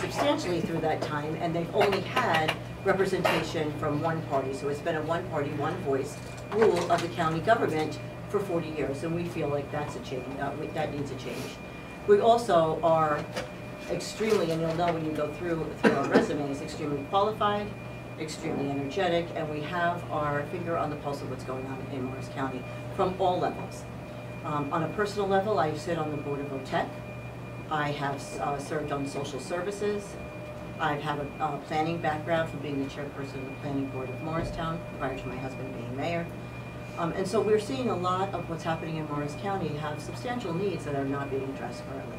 substantially through that time, and they've only had representation from one party. So it's been a one party, one voice rule of the county government for 40 years, and we feel like that's a change, uh, we- that needs a change. We also are extremely, and you'll know when you go through, through our resumes, extremely qualified, extremely energetic, and we have our finger on the pulse of what's going on in Morris County from all levels. Um, On a personal level, I sit on the board of OTEC. I have uh, served on social services. I have a uh, planning background from being the chairperson of the planning board of Morristown prior to my husband being mayor. Um, And so we're seeing a lot of what's happening in Morris County have substantial needs that are not being addressed currently.